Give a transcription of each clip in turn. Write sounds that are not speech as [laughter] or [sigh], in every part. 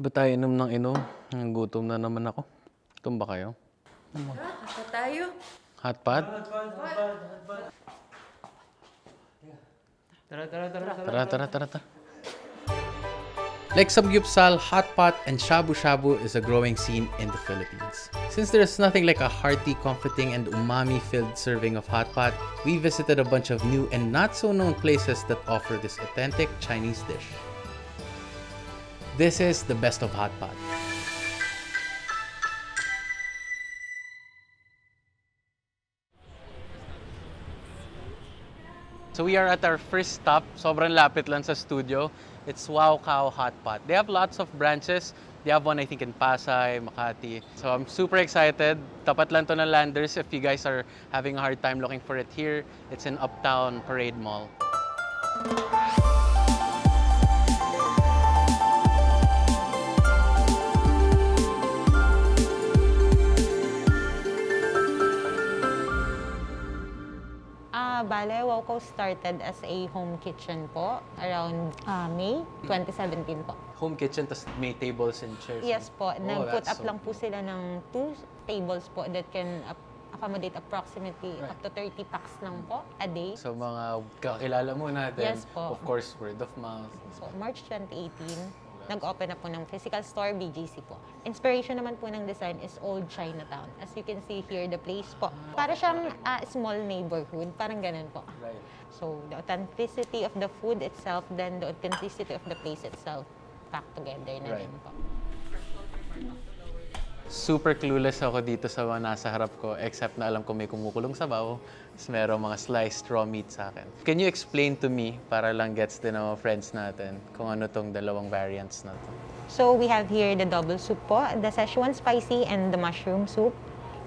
Ba tayo inom ng inom? Gutom na naman ako. Gutom ba kayo? Asa tayo? Hot pot? Tara, tara, tara. Tara, tara, tara, tara. Like Samgyupsal, hot pot, and shabu shabu is a growing scene in the Philippines. Since there's nothing like a hearty, comforting, and umami-filled serving of hot pot, we visited a bunch of new and not so known places that offer this authentic Chinese dish. This is the best of hot pot. So we are at our first stop. Sobrang lapit lang sa studio. It's Wow Cow Hot Pot. They have lots of branches. They have one, I think, in Pasay, Makati. So I'm super excited. Tapat lang to ng Landers if you guys are having a hard time looking for it here. It's in Uptown Parade Mall. Started as a home kitchen po around ah, May 2017 po. Home kitchen, tas may tables and chairs. Yes po, Oh, nag-put up so lang po sila ng two tables po that can accommodate approximately Right. up to 30 packs lang po a day. So mga kakilala mo natin. Yes po. Of course, word of mouth. So, March 2018, nag-open na po ng physical store, BGC po. Inspiration naman po ng design is old Chinatown. As you can see here, the place po. Para siyang ah, small neighborhood, parang ganun po. So, the authenticity of the food itself, then the authenticity of the place itself, packed together na Right. din po. Super clueless ako dito sa mga nasa harap ko except na alam ko may kumukulong sabaw tapos merong mga sliced raw meat sa akin. Can you explain to me para lang gets din ng mga friends natin kung ano tong dalawang variants na to? So, we have here the double soup po, the Szechuan spicy and the mushroom soup.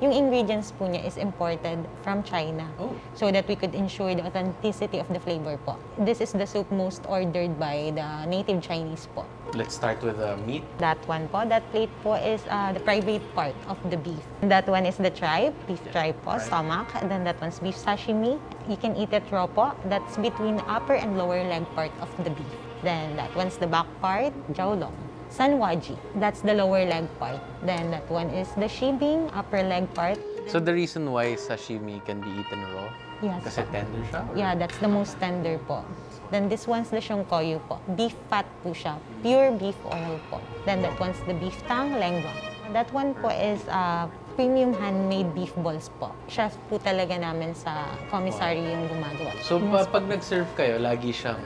Yung ingredients po niya is imported from China Oh. so that we could ensure the authenticity of the flavor po. This is the soup most ordered by the native Chinese po. Let's start with the meat. That one po, that plate po is uh, the private part of the beef. That one is the tripe, beef tripe po, Right. stomach. And then that one's beef sashimi. You can eat it raw po. That's between upper and lower leg part of the beef. Then that one's the back part, jawlong. Sanwaji, that's the lower leg part. Then that one is the shibing, upper leg part. So the reason why sashimi can be eaten raw? Yes Kasi tender siya? or- Yeah, that's the most tender po. Then this one's the shongkoyu po. Beef fat po siya. Pure beef oil po. Then that one's the beef tang, lengua. That one po is uh, premium handmade beef balls po. Siya po talaga namin sa commissary yung gumagawa. So pa- pag nag-serve kayo, lagi siyang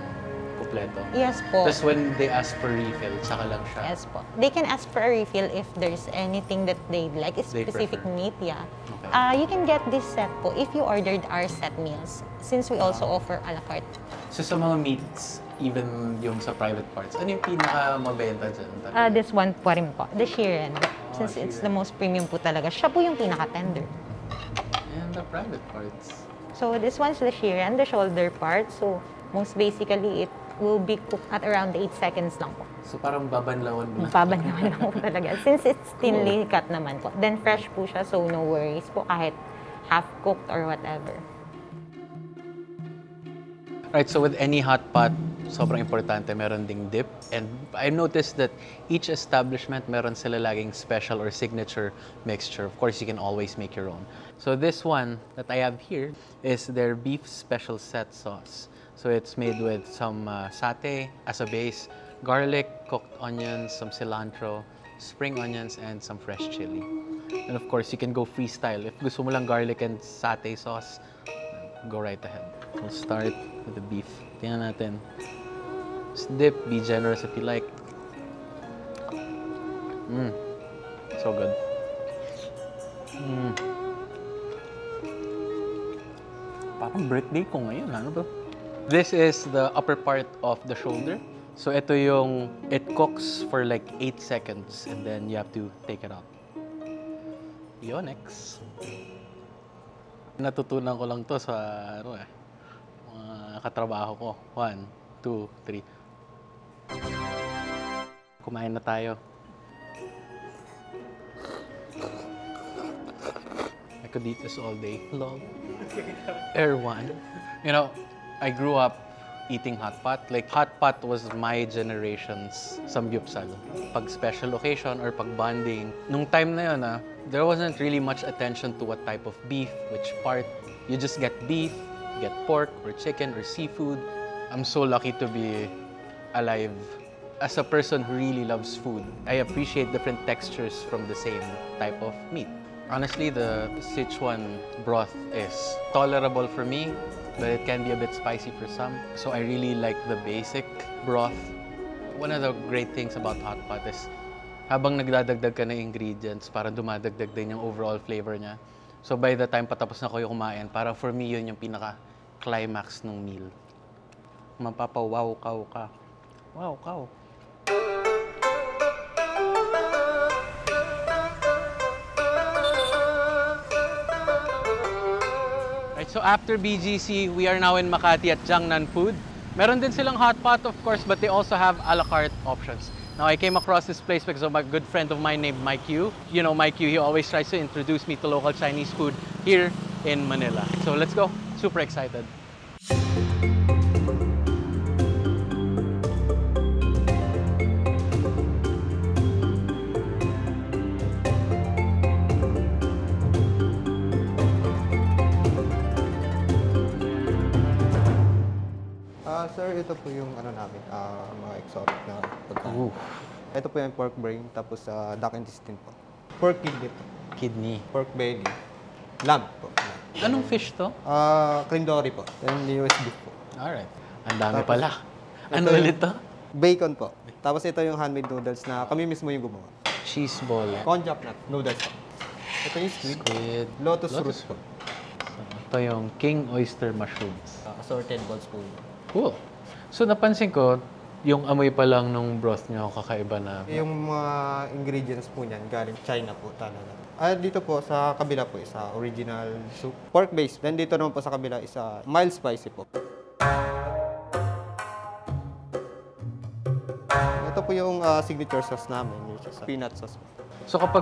kupleto? yes po. Tapos when they ask for refill, saka lang siya? Yes po. They can ask for a refill if there's anything that they like, a They specific prefer. meat, yeah. Okay. Uh, you can get this set po if you ordered our set meals since we also offer a la carte. So sa mga meats, even yung sa private parts, ano yung pinaka mabenta dyan? Ah, this one po rin po, the Sheeran. Since Ah, it's the most premium po talaga, siya po yung pinaka-tender. And the private parts. So this one's the Sheeran, the shoulder part. So most basically, it will be cooked at around 8 seconds lang po. So parang babanlawan mo na. Baban naman lang po talaga. Since it's thinly cut naman po. Then fresh po siya, so no worries po kahit half cooked or whatever. Right, so with any hot pot, sobrang importante, meron ding dip. And I noticed that each establishment, meron sila laging special or signature mixture. Of course, you can always make your own. So this one that I have here is their beef special set sauce. So it's made with some uh, satay as a base, garlic, cooked onions, some cilantro, spring onions, and some fresh chili. And of course, you can go freestyle. If gusto mo lang garlic and satay sauce, go right ahead. We'll start with the beef. Tingnan natin. Just dip, be generous if you like. Mmm. So good. Mmm. Parang birthday ko ngayon. Ano to? This is the upper part of the shoulder. So ito yung, it cooks for like 8 seconds and then you have to take it out. Yonex. Natutunan ko lang to sa ano eh, mga katrabaho ko. One, two, three. Kumain na tayo. I could eat this all day. Lol. Air one. You know, I grew up eating hot pot. Like, hot pot was my generation's samgyupsal. Pag special occasion or pag bonding, nung time na yun, ah, there wasn't really much attention to what type of beef, which part. You just get beef, get pork or chicken or seafood. I'm so lucky to be alive as a person who really loves food. I appreciate different textures from the same type of meat. Honestly, the Sichuan broth is tolerable for me, but it can be a bit spicy for some. So I really like the basic broth. One of the great things about hot pot is habang nagdadagdag ka ng ingredients, parang dumadagdag din yung overall flavor niya. So by the time patapos na kayo kumain, parang for me yun yung pinaka-climax ng meal. Mapapawaw ka. Wow, kaw. Right, so after BGC, we are now in Makati at Jiangnan Food. Meron din silang hot pot, of course, but they also have a la carte options. Now, I came across this place because of a good friend of mine named Mike Yu. You know Mike Yu, he always tries to introduce me to local Chinese food here in Manila. So let's go. Super excited. Sir, ito po yung ano namin, ah, mga exotic na pagkain. Ooh, Ito po yung pork brain, tapos uh, duck intestine po. Pork kidney po. kidney. Pork belly. Lamb po. Anong fish to? Ah, cream dory po. Then US beef po. Alright. Ang dami Tapos, pala. Ano yung- ulit to? Bacon po. Tapos ito yung handmade noodles na kami mismo yung gumawa. Cheese ball. Konjac nut noodles po. Ito yung squid. Squid. Lotus, root po. So, ito yung king oyster mushrooms. Ah, assorted balls po. Cool. So napansin ko, yung amoy pa lang nung broth nyo kakaiba na. Yung mga ingredients po niyan galing China po talaga. Ah, dito po sa kabila po isa original soup. Pork base. Then dito naman po sa kabila isa mild spicy po. Ito po yung ah, signature sauce namin, ah, peanut sauce po. So kapag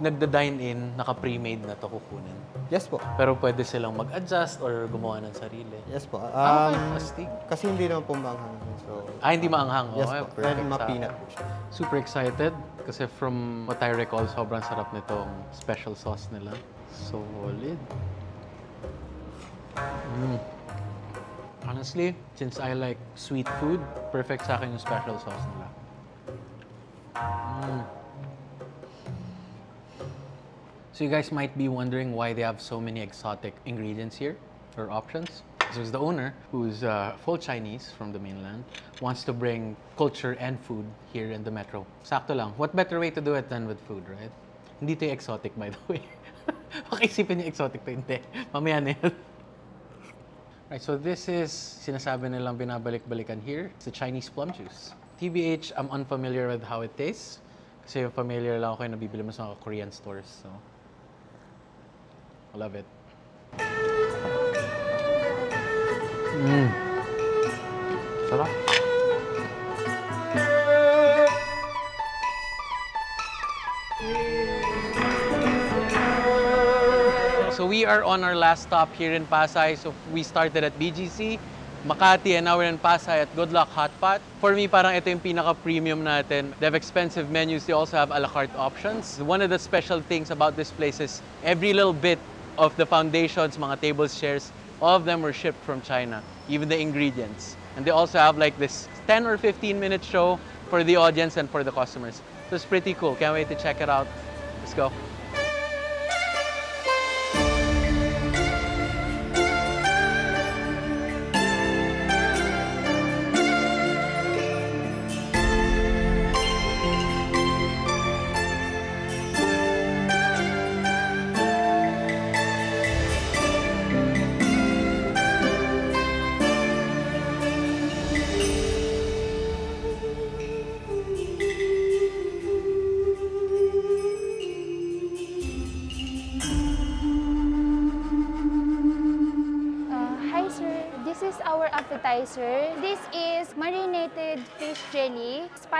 nagda-dine in, naka-pre-made na to kukunin. Yes po. Pero pwede silang mag-adjust or gumawa ng sarili. Yes po. Ah, okay. Um, Astig. kasi hindi naman po maanghang. So, Ah, hindi maanghang. yes Okay, po. perfect akin. po siya. Super excited kasi from what I recall, sobrang sarap nitong special sauce nila. Solid. Mm. Honestly, since I like sweet food, perfect sa akin yung special sauce nila. Mm. So you guys might be wondering why they have so many exotic ingredients here or options. This is the owner, who's uh, full Chinese from the mainland, wants to bring culture and food here in the metro. Sakto lang. What better way to do it than with food, right? Hindi to exotic, by the way. [laughs] Baka isipin yung exotic to, hindi. Mamaya na yan. [laughs] Right, so this is, sinasabi nilang binabalik-balikan here, it's the Chinese plum juice. TBH, I'm unfamiliar with how it tastes. Kasi familiar lang ako yung nabibili mo sa mga Korean stores. So, love it. Mmm. Sarap. So we are on our last stop here in Pasay. So we started at BGC, Makati, and now we're in Pasay at Good Luck Hot Pot. For me, parang ito yung pinaka-premium natin. They have expensive menus. They also have a la carte options. One of the special things about this place is every little bit of the foundations, mga tables, chairs, all of them were shipped from China, even the ingredients. And they also have like this 10 or 15 minute show for the audience and for the customers. So it's pretty cool. Can't wait to check it out. Let's go.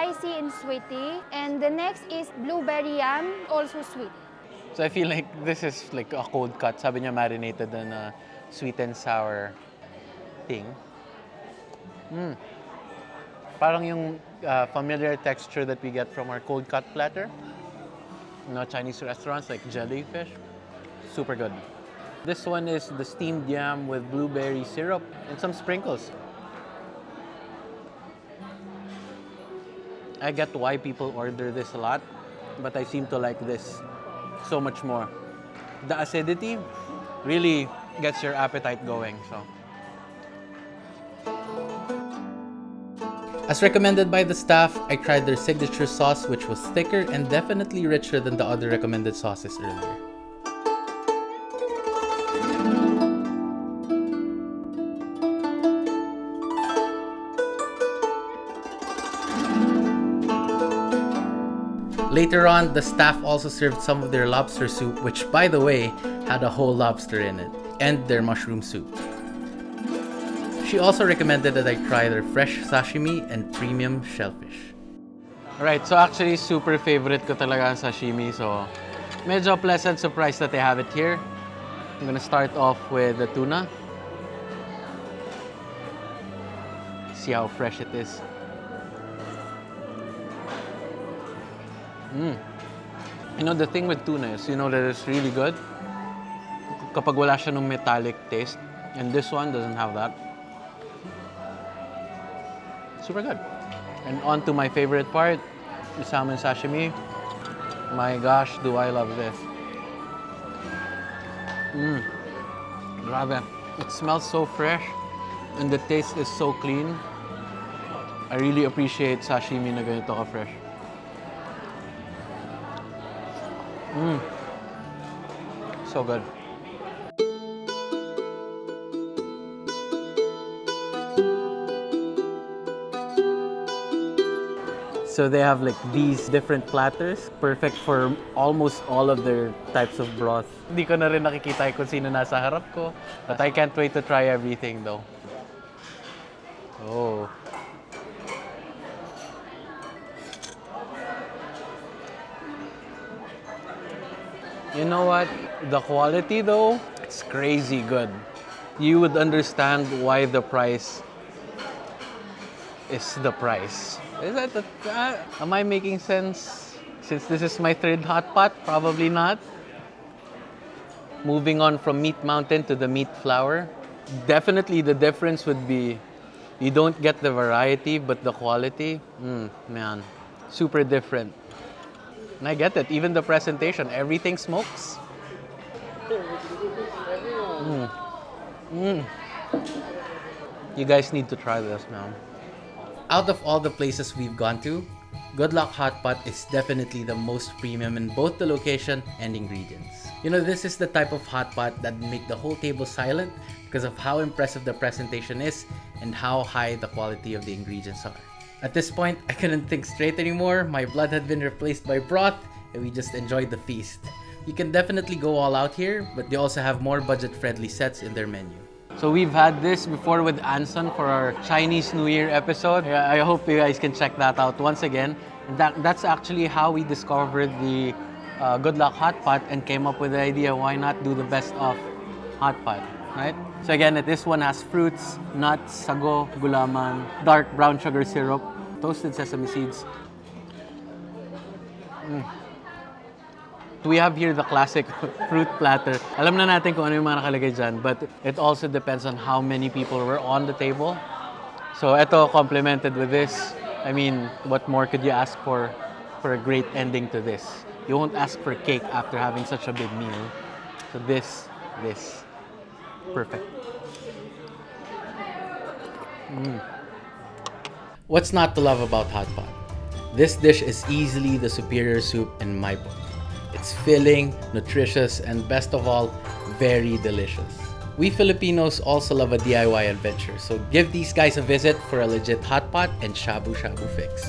Spicy and sweety. And the next is blueberry yam, also sweet. So I feel like this is like a cold cut. Sabi niya marinated na na sweet and sour thing. Parang yung uh, familiar texture that we get from our cold cut platter. You know, Chinese restaurants like jellyfish. Super good. This one is the steamed yam with blueberry syrup and some sprinkles. I get why people order this a lot, but I seem to like this so much more. The acidity really gets your appetite going. So. As recommended by the staff, I tried their signature sauce, which was thicker and definitely richer than the other recommended sauces earlier. Later on, the staff also served some of their lobster soup, which, by the way, had a whole lobster in it, and their mushroom soup. She also recommended that I try their fresh sashimi and premium shellfish. Alright, so actually super favorite ko talaga ang sashimi, so medyo pleasant surprise that they have it here. I'm gonna start off with the tuna. See how fresh it is. Mm. You know, the thing with tuna is, you know that it's really good kapag wala siya ng metallic taste. And this one doesn't have that. Super good. And on to my favorite part, the salmon sashimi. My gosh, do I love this. Mmm. Grabe. It smells so fresh and the taste is so clean. I really appreciate sashimi na ganito ka-fresh. Mmm. So good. So they have like these different platters, perfect for almost all of their types of broth. Hindi ko na rin nakikita kung sino nasa harap ko, but I can't wait to try everything though. Oh. You know what? The quality though, it's crazy good. You would understand why the price is the price. Is that the, uh, am I making sense? Since this is my third hot pot, probably not. Moving on from Meat Mountain to the Meat Flower, definitely the difference would be you don't get the variety, but the quality, mm, man, super different. And I get it, even the presentation, everything smokes. Mm. Mm. You guys need to try this, man. Out of all the places we've gone to, Good Luck Hot Pot is definitely the most premium in both the location and ingredients. You know, this is the type of hot pot that make the whole table silent because of how impressive the presentation is and how high the quality of the ingredients are. At this point, I couldn't think straight anymore. My blood had been replaced by broth, and we just enjoyed the feast. You can definitely go all out here, but they also have more budget-friendly sets in their menu. So we've had this before with Anson for our Chinese New Year episode. I hope you guys can check that out once again. That, that's actually how we discovered the uh, Good Luck Hot Pot and came up with the idea why not do the best of hot pot, right? So again, this one has fruits, nuts, sago, gulaman, dark brown sugar syrup, toasted sesame seeds. Mm. We have here the classic [laughs] fruit platter. Alam na natin kung ano yung mga nakalagay dyan, but it also depends on how many people were on the table. So ito, complemented with this. I mean, what more could you ask for for a great ending to this? You won't ask for cake after having such a big meal. So this, this, perfect. Mm. What's not to love about hot pot? This dish is easily the superior soup in my book. It's filling, nutritious, and best of all, very delicious. We Filipinos also love a DIY adventure, so give these guys a visit for a legit hot pot and shabu shabu fix.